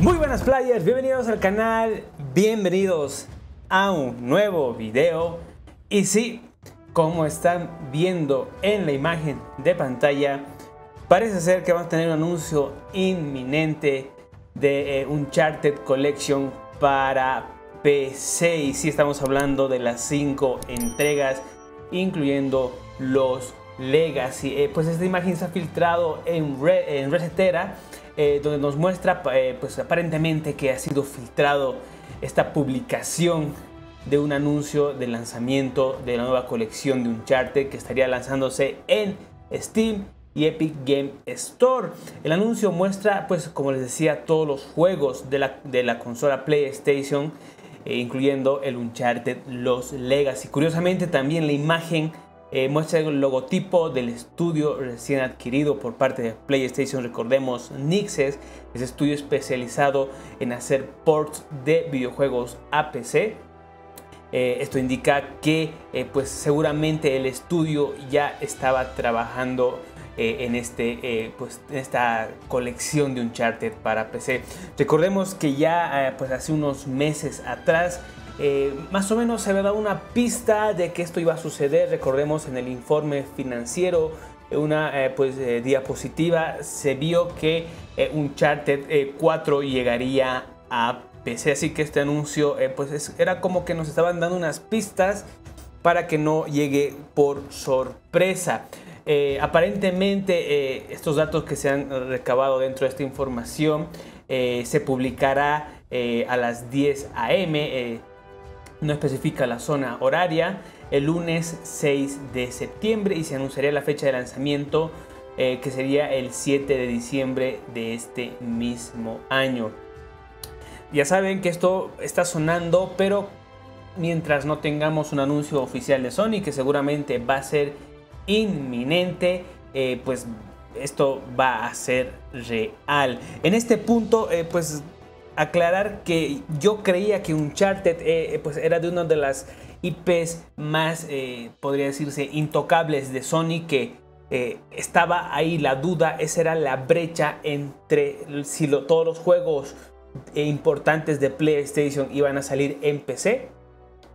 Muy buenas players, bienvenidos al canal, bienvenidos a un nuevo video. Y sí, como están viendo en la imagen de pantalla, parece ser que vamos a tener un anuncio inminente de eh, Uncharted Collection para PC. Y sí, estamos hablando de las 5 entregas, incluyendo los Legacy. Eh, pues esta imagen se ha filtrado en, en Resetera eh, donde nos muestra eh, pues aparentemente que ha sido filtrado esta publicación de un anuncio de lanzamiento de la nueva colección de Uncharted que estaría lanzándose en Steam y Epic Game Store. El anuncio muestra, pues como les decía, todos los juegos de la, de la consola PlayStation, eh, incluyendo el Uncharted Los Legacy. Curiosamente también la imagen eh, muestra el logotipo del estudio recién adquirido por parte de PlayStation. Recordemos Nixes, es estudio especializado en hacer ports de videojuegos a PC. Eh, esto indica que eh, pues seguramente el estudio ya estaba trabajando en, este, pues, en esta colección de Uncharted para PC. Recordemos que ya pues hace unos meses atrás eh, más o menos se había dado una pista de que esto iba a suceder. Recordemos en el informe financiero, una eh, pues, eh, diapositiva, se vio que un Uncharted 4 llegaría a PC. Así que este anuncio pues era como que nos estaban dando unas pistas para que no llegue por sorpresa. aparentemente estos datos que se han recabado dentro de esta información se publicará a las 10 am no especifica la zona horaria, el lunes 6 de septiembre y se anunciaría la fecha de lanzamiento eh, que sería el 7 de diciembre de este mismo año. Ya saben que esto está sonando, pero mientras no tengamos un anuncio oficial de Sony, que seguramente va a ser inminente, eh, pues esto va a ser real. En este punto, eh, pues aclarar que yo creía que Uncharted eh, eh, pues era de una de las IPs más, eh, podría decirse, intocables de Sony que estaba ahí la duda, esa era la brecha entre si todos los juegos importantes de PlayStation iban a salir en PC.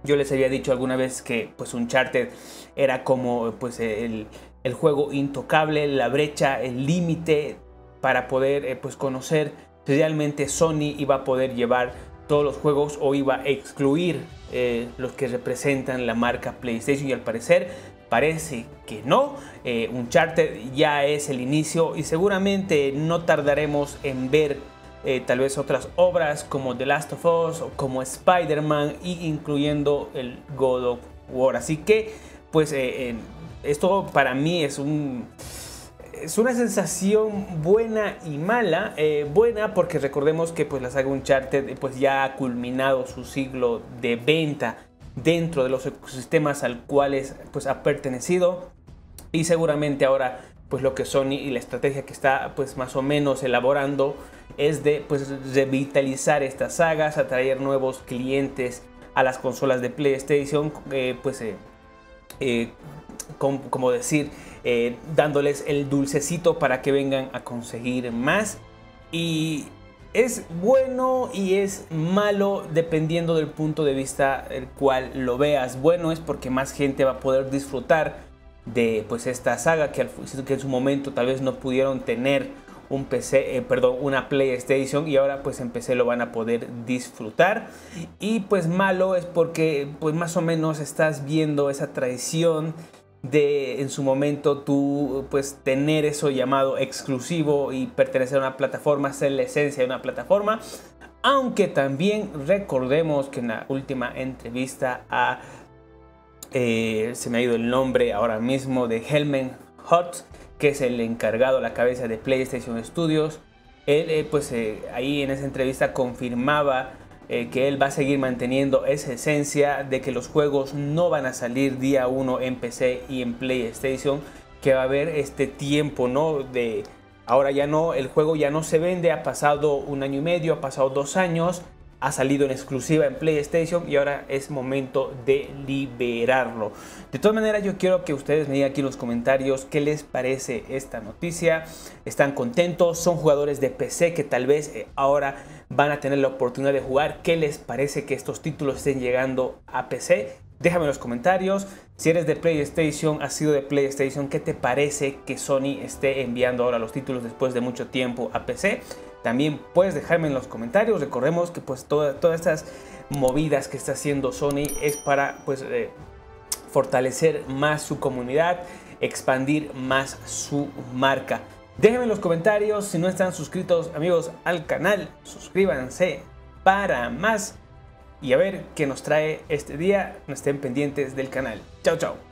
Yo les había dicho alguna vez que pues Uncharted era como pues el, el juego intocable, la brecha, el límite para poder pues conocer realmente Sony iba a poder llevar todos los juegos o iba a excluir eh, los que representan la marca PlayStation y al parecer parece que no. Eh, Uncharted ya es el inicio y seguramente no tardaremos en ver eh, tal vez otras obras como The Last of Us o como Spider-Man y incluyendo el God of War. Así que pues esto para mí es un es una sensación buena y mala. Eh, buena porque recordemos que pues, la saga Uncharted eh, pues, ya ha culminado su siglo de venta dentro de los ecosistemas al cuales pues, ha pertenecido. Y seguramente ahora pues lo que Sony y la estrategia que está pues más o menos elaborando es de pues revitalizar estas sagas, atraer nuevos clientes a las consolas de PlayStation, eh, pues como decir, eh, dándoles el dulcecito para que vengan a conseguir más. Y es bueno y es malo dependiendo del punto de vista el cual lo veas. Bueno es porque más gente va a poder disfrutar de pues esta saga que, que en su momento tal vez no pudieron tener un PC, eh, perdón, una PlayStation y ahora pues en PC lo van a poder disfrutar. Y pues malo es porque pues más o menos estás viendo esa traición de en su momento tú pues tener eso llamado exclusivo y pertenecer a una plataforma, ser la esencia de una plataforma. Aunque también recordemos que en la última entrevista a, eh, se me ha ido el nombre ahora mismo, de Helmen Hot, que es el encargado la cabeza de PlayStation Studios, él eh, pues eh, ahí en esa entrevista confirmaba eh, que él va a seguir manteniendo esa esencia de que los juegos no van a salir día uno en PC y en PlayStation, que va a haber este tiempo, ¿no? De ahora ya no, el juego ya no se vende, ha pasado un año y medio, ha pasado dos años ha salido en exclusiva en PlayStation y ahora es momento de liberarlo. De todas maneras, yo quiero que ustedes me digan aquí en los comentarios qué les parece esta noticia. ¿Están contentos? ¿Son jugadores de PC que tal vez eh, ahora van a tener la oportunidad de jugar? ¿Qué les parece que estos títulos estén llegando a PC? Déjame en los comentarios. Si eres de PlayStation, has sido de PlayStation, ¿qué te parece que Sony esté enviando ahora los títulos después de mucho tiempo a PC? También puedes dejarme en los comentarios. Recordemos que pues todas estas movidas que está haciendo Sony es para pues eh, fortalecer más su comunidad, expandir más su marca. Déjenme en los comentarios si no están suscritos amigos al canal, suscríbanse para más y a ver qué nos trae este día. No estén pendientes del canal. Chao, chao.